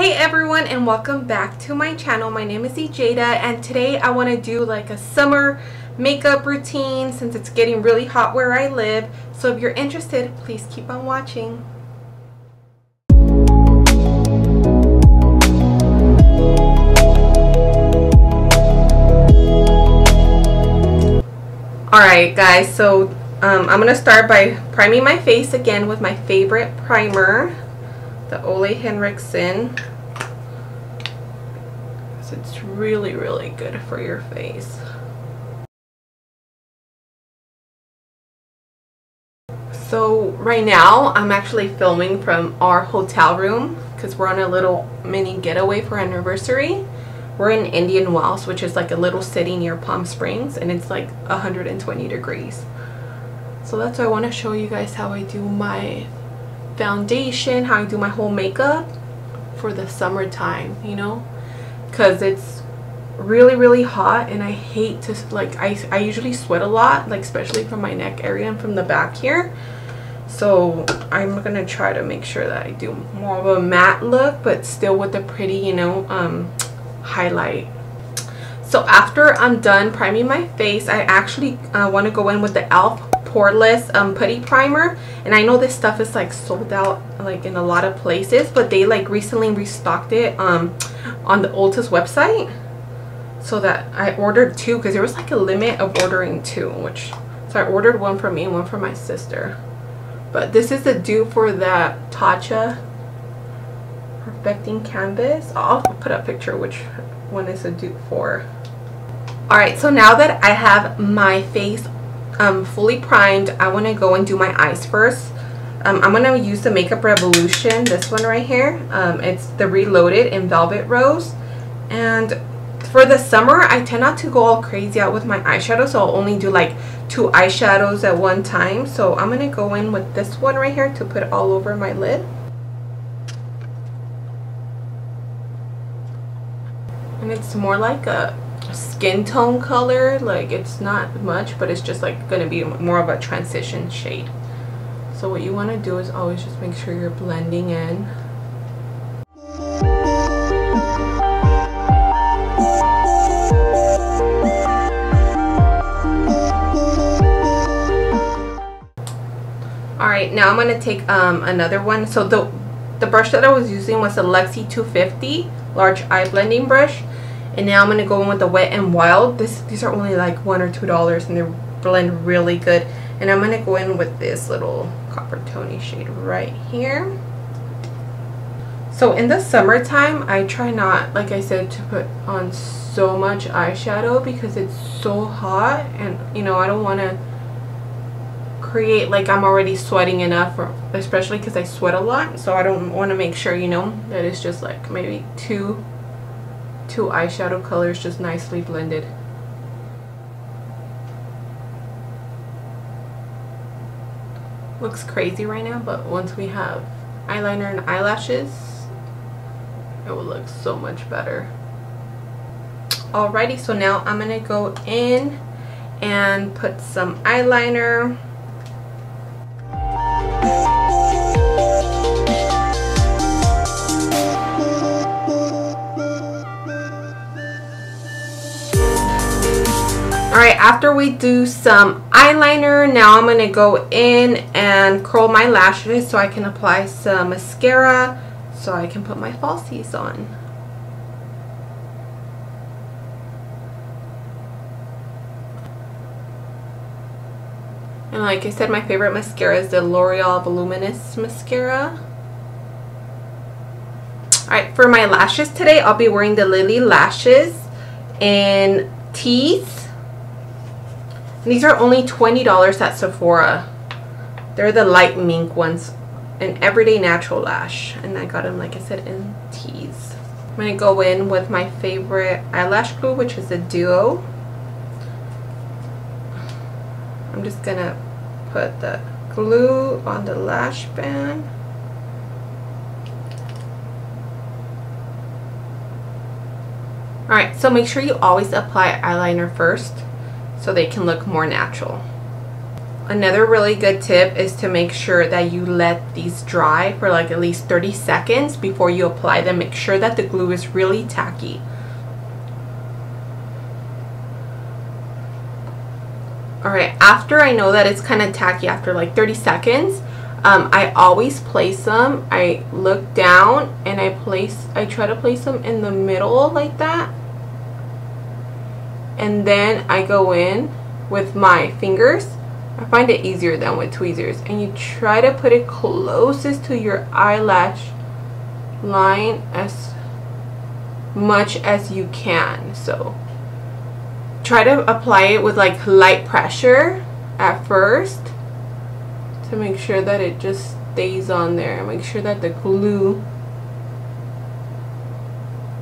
Hey everyone and welcome back to my channel. My name is Iyeida and today I want to do like a summer makeup routine since it's getting really hot where I live. So if you're interested, please keep on watching. Alright guys, so um, I'm going to start by priming my face again with my favorite primer, the Ole Henriksen. It's really, really good for your face. So right now I'm actually filming from our hotel room because we're on a little mini getaway for anniversary. We're in Indian Wells, which is like a little city near Palm Springs, and it's like 120 degrees. So that's why I want to show you guys how I do my foundation, how I do my whole makeup for the summertime, you know? Because it's really, really hot, and I hate to, like, I, I usually sweat a lot, like, especially from my neck area and from the back here. So I'm going to try to make sure that I do more of a matte look, but still with the pretty, you know, um, highlight. So after I'm done priming my face, I actually uh, want to go in with the e.l.f. Poreless um, Putty Primer. And I know this stuff is like sold out like in a lot of places, but they like recently restocked it um, on the Ulta's website. So that I ordered two because there was like a limit of ordering two, which so I ordered one for me and one for my sister. But this is the dupe for that Tatcha perfecting canvas i'll put a picture which one is a dupe for all right so now that i have my face um, fully primed i want to go and do my eyes first. Um, i'm going to use the makeup revolution this one right here. Um, it's the reloaded in velvet rose. And for the summer i tend not to go all crazy out with my eyeshadow so i'll only do like two eyeshadows at one time. So i'm going to go in with this one right here to put all over my lid. And it's more like a skin tone color like it's not much but it's just like going to be more of a transition shade. So what you want to do is always just make sure you're blending in. Alright, now I'm going to take um, another one. So the, the brush that I was using was a Luxie 250 large eye blending brush and now I'm going to go in with the Wet n Wild. This, these are only like one or two dollars and they blend really good. And I'm going to go in with this little copper tony shade right here. So in the summertime, I try not, like I said, to put on so much eyeshadow because it's so hot and, you know, I don't want to create like I'm already sweating enough, or, especially because I sweat a lot. So I don't want to make sure, you know, that it's just like maybe two two eyeshadow colors just nicely blended. Looks crazy right now, but once we have eyeliner and eyelashes, it will look so much better. Alrighty, so now I'm going to go in and put some eyeliner. After we do some eyeliner, now I'm going to go in and curl my lashes so I can apply some mascara so I can put my falsies on. And like I said, my favorite mascara is the L'Oreal Voluminous Mascara. Alright, for my lashes today, I'll be wearing the Lily Lashes in Tease. These are only $20 at Sephora. They're the light mink ones. An everyday natural lash. And I got them, like I said, in Tease. I'm going to go in with my favorite eyelash glue, which is a Duo. I'm just going to put the glue on the lash band. Alright, so make sure you always apply eyeliner first so they can look more natural. another really good tip is to make sure that you let these dry for like at least 30 seconds before you apply them. Make sure that the glue is really tacky. Alright, after I know that it's kind of tacky after like 30 seconds, um, I always place them. I look down and I place, I try to place them in the middle like that. And then I go in with my fingers. I find it easier than with tweezers. And you try to put it closest to your eyelash line as much as you can. So try to apply it with like light pressure at first to make sure that it just stays on there. Make sure that the glue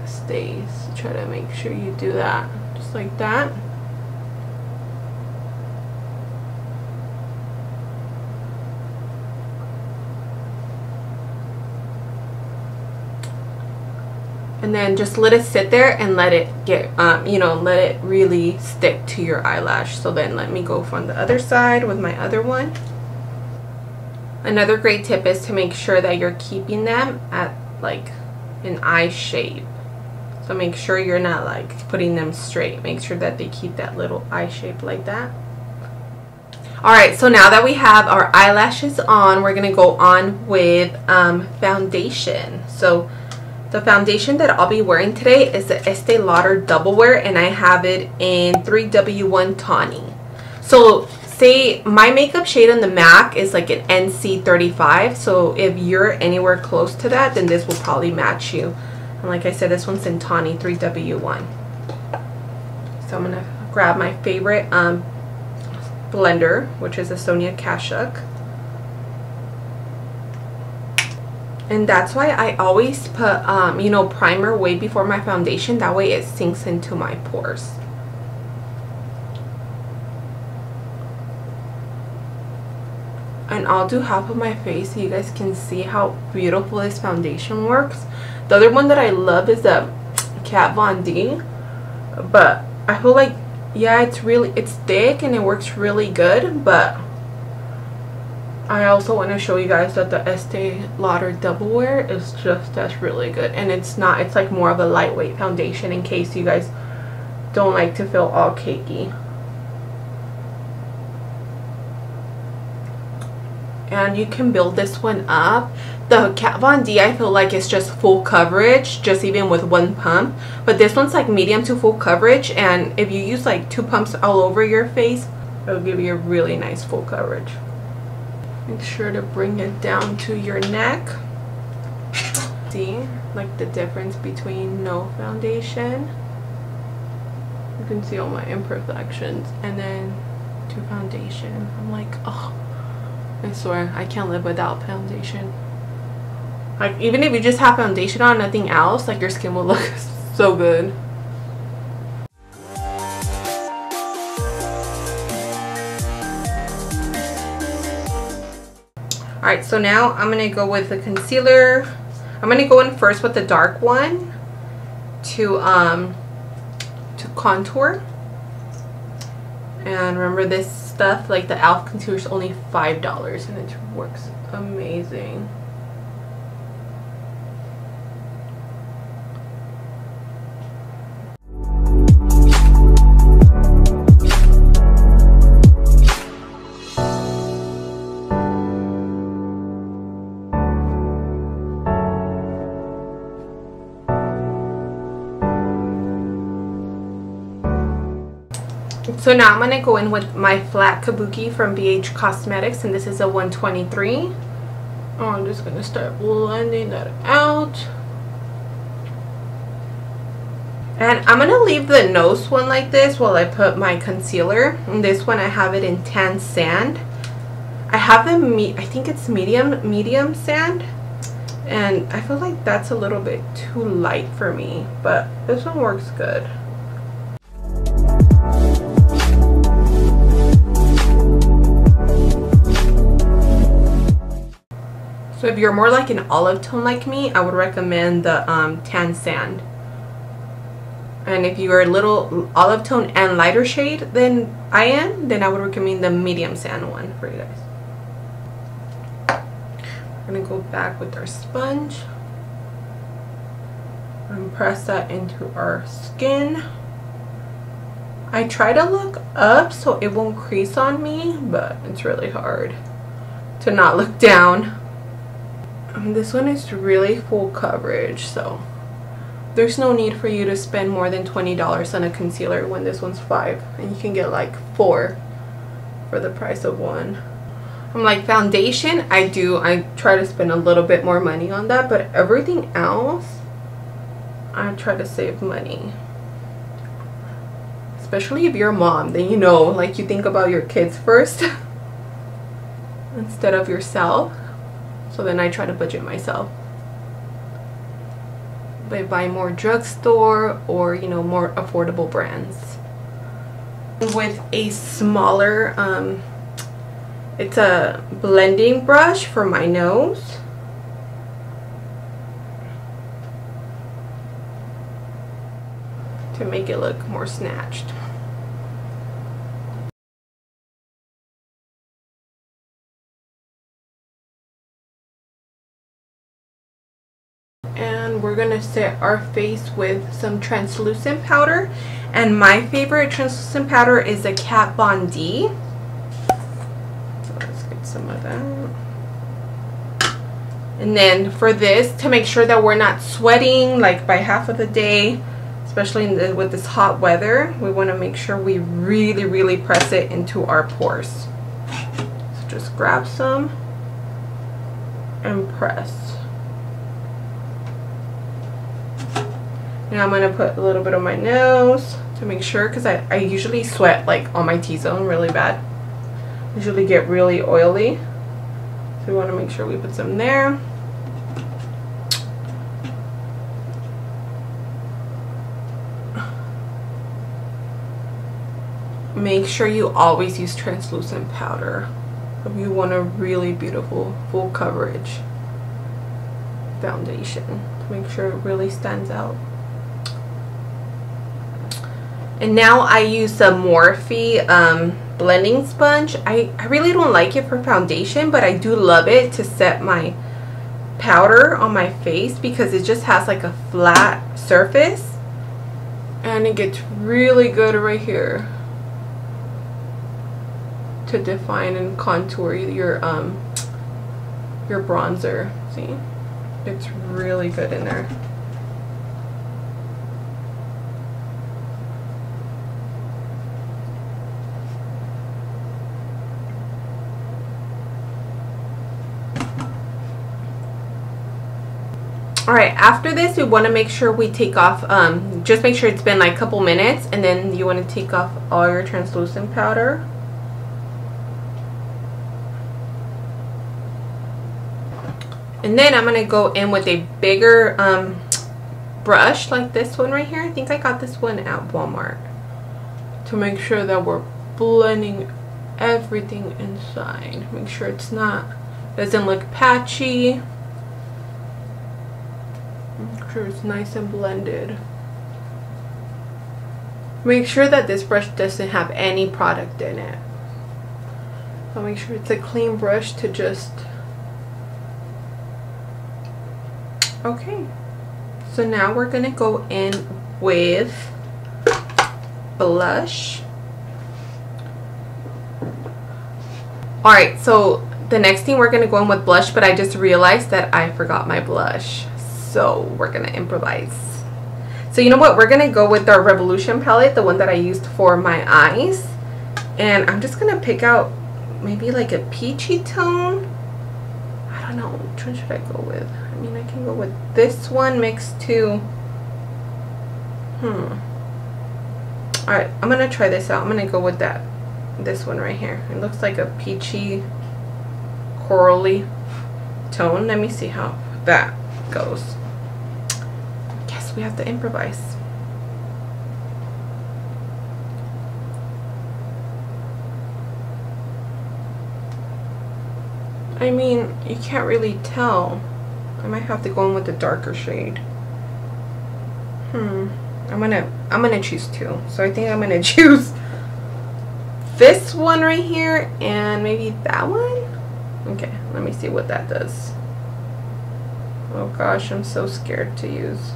stays. Try to make sure you do that. Just like that. and then just let it sit there and let it get um, you know let it really stick to your eyelash. So then let me go from the other side with my other one. Another great tip is to make sure that you're keeping them at like an eye shape so make sure you're not like putting them straight make sure that they keep that little eye shape like that Alright, so now that we have our eyelashes on, we're going to go on with um, foundation. So the foundation that I'll be wearing today is the Estee Lauder Double Wear and I have it in 3W1 Tawny. So say my makeup shade on the MAC is like an NC35 so if you're anywhere close to that then this will probably match you. And like I said this one's in Tawny 3W1. So I'm going to grab my favorite um, blender which is a Sonia Kashuk. and that's why I always put um, you know primer way before my foundation that way it sinks into my pores and I'll do half of my face so you guys can see how beautiful this foundation works the other one that I love is the Kat Von D but I feel like yeah it's really it's thick and it works really good but I also want to show you guys that the Estee Lauder Double Wear is just as really good. And it's not, it's like more of a lightweight foundation in case you guys don't like to feel all cakey. And you can build this one up. The Kat Von D I feel like it's just full coverage, just even with one pump. But this one's like medium to full coverage. And if you use like two pumps all over your face, it'll give you a really nice full coverage. Make sure to bring it down to your neck. See, like the difference between no foundation. You can see all my imperfections. And then to foundation. I'm like, oh, I swear, I can't live without foundation. Like, even if you just have foundation on, nothing else, like your skin will look so good. Alright, so now I'm going to go with the concealer. I'm going to go in first with the dark one to um to contour. And remember this stuff, like the e.l.f. concealer is only $5 and it works amazing. So now I'm going to go in with my flat kabuki from BH Cosmetics and this is a 123. Oh, I'm just going to start blending that out. And I'm going to leave the nose one like this while I put my concealer. And this one I have it in tan sand. I have the, me I think it's medium, medium sand. And I feel like that's a little bit too light for me. But this one works good. So if you're more like an olive tone like me, I would recommend the um, Tan Sand. And if you are a little olive tone and lighter shade than I am, then I would recommend the medium sand one for you guys. We're gonna go back with our sponge and press that into our skin. I try to look up so it won't crease on me, but it's really hard to not look down. This one is really full coverage, so there's no need for you to spend more than $20 on a concealer when this one's 5 and you can get like 4 for the price of one. I'm like foundation, I do, I try to spend a little bit more money on that, but everything else, I try to save money. Especially if you're a mom, then you know, like you think about your kids first instead of yourself. So then I try to budget myself by buying more drugstore or, you know, more affordable brands. With a smaller, um, it's a blending brush for my nose. to make it look more snatched. Going to set our face with some translucent powder. And my favorite translucent powder is the Kat Von D. So let's get some of that. And then for this, to make sure that we're not sweating like by half of the day, especially the, with this hot weather, we want to make sure we really, really press it into our pores. So just grab some and press. Now I'm going to put a little bit on my nose to make sure because I, I usually sweat like on my T-zone really bad. Usually get really oily. So we want to make sure we put some there. make sure you always use translucent powder if you want a really beautiful full coverage foundation to make sure it really stands out and now I use the Morphe um, blending sponge I, I really don't like it for foundation but I do love it to set my powder on my face because it just has like a flat surface and it gets really good right here to define and contour your um your bronzer. See? It's really good in there. Alright, after this we want to make sure we take off, um, just make sure it's been like a couple minutes and then you want to take off all your translucent powder. And then I'm going to go in with a bigger um, brush like this one right here. I think I got this one at Walmart. To make sure that we're blending everything inside. Make sure it's not, doesn't look patchy. Sure it's nice and blended. Make sure that this brush doesn't have any product in it. So make sure it's a clean brush to just Okay, so now we're gonna go in with blush. Alright, so the next thing we're gonna go in with blush, but I just realized that I forgot my blush. So we're gonna improvise. So you know what, we're gonna go with our Revolution palette, the one that I used for my eyes. And I'm just gonna pick out maybe like a peachy tone. I don't know, which one should I go with? I mean, I can go with this one mixed to, hmm. Alright, I'm going to try this out. I'm going to go with that, this one right here. It looks like a peachy, corally tone. Let me see how that goes. We have to improvise. I mean, you can't really tell. I might have to go in with the darker shade. Hmm. I'm gonna I'm gonna choose two. So I think I'm gonna choose this one right here and maybe that one. Okay, let me see what that does. Oh gosh, I'm so scared to use.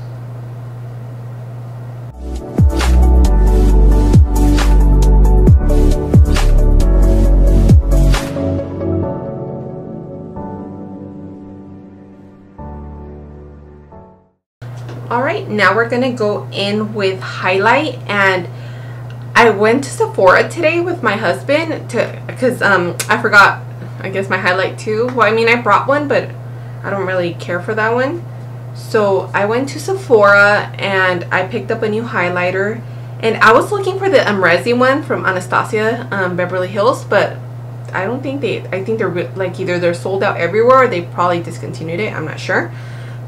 Now we're to go in with highlight and I went to Sephora today with my husband to because um I forgot I guess my highlight too. Well, I mean I brought one but I don't really care for that one. So I went to Sephora and I picked up a new highlighter and I was looking for the Amrezy one from Anastasia um, Beverly Hills but I don't think they I think they're like either they're sold out everywhere or they probably discontinued it. I'm not sure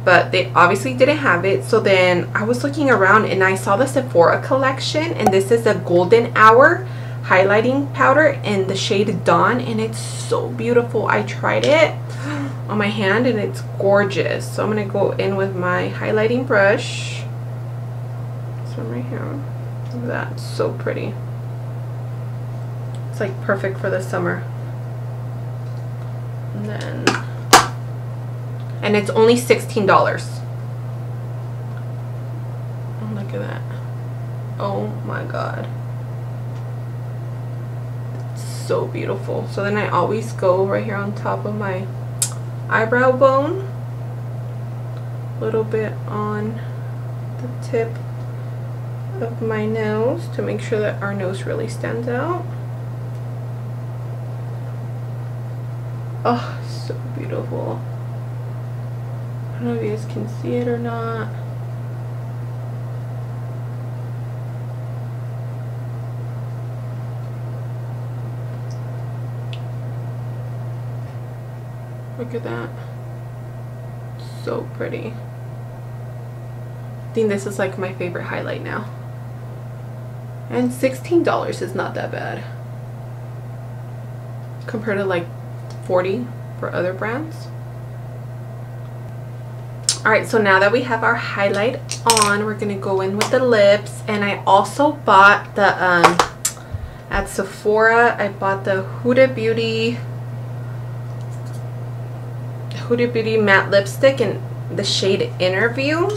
but they obviously didn't have it. So then I was looking around and I saw the Sephora collection and this is a golden hour highlighting powder in the shade Dawn and it's so beautiful. I tried it on my hand and it's gorgeous. So I'm gonna go in with my highlighting brush. This one right here. Look at that. So pretty. It's like perfect for the summer. And then and it's only $16. Oh, look at that. Oh my god. It's so beautiful. So then I always go right here on top of my eyebrow bone. A little bit on the tip of my nose to make sure that our nose really stands out. Oh, so beautiful. I don't know if you guys can see it or not. Look at that. So pretty. I think this is like my favorite highlight now. And $16 is not that bad. Compared to like 40 for other brands. Alright, so now that we have our highlight on, we're going to go in with the lips. And I also bought the, um, at Sephora, I bought the Huda Beauty, Huda Beauty matte lipstick in the shade Interview.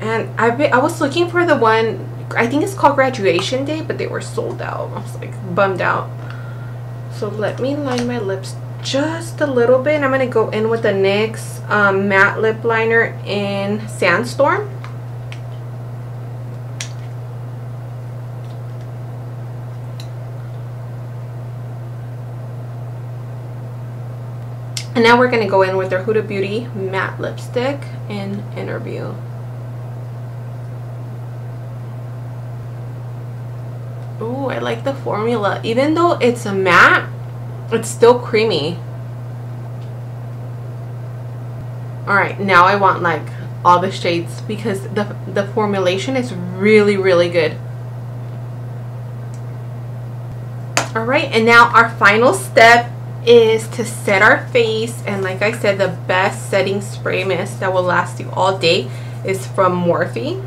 And I've been, I was looking for the one, I think it's called Graduation Day, but they were sold out. I was like bummed out. So let me line my lips just a little bit. I'm going to go in with the NYX um, matte lip liner in Sandstorm. And now we're going to go in with their Huda Beauty matte lipstick in Interview. Oh, I like the formula. Even though it's a matte, it's still creamy. Alright, now I want like all the shades because the, the formulation is really, really good. Alright, and now our final step is to set our face and like I said the best setting spray mist that will last you all day is from Morphe.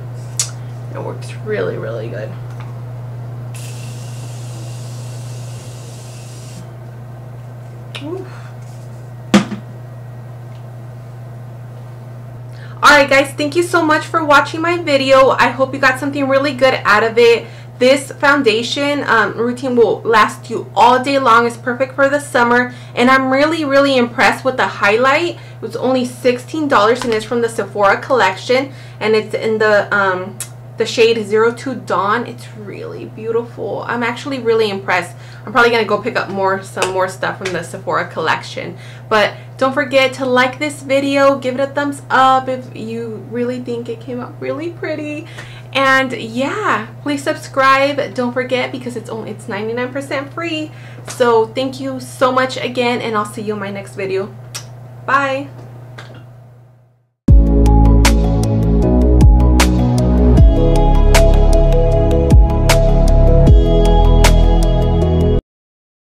It works really, really good. Alright guys, thank you so much for watching my video. I hope you got something really good out of it. This foundation um, routine will last you all day long. It's perfect for the summer. And I'm really, really impressed with the highlight. It was only $16 and it's from the Sephora collection. And it's in the... Um, the shade 02 Dawn. It's really beautiful. I'm actually really impressed. I'm probably going to go pick up more some more stuff from the Sephora collection. But don't forget to like this video. Give it a thumbs up if you really think it came out really pretty. And yeah, please subscribe. Don't forget because it's only it's 99% free. So thank you so much again and I'll see you in my next video. Bye.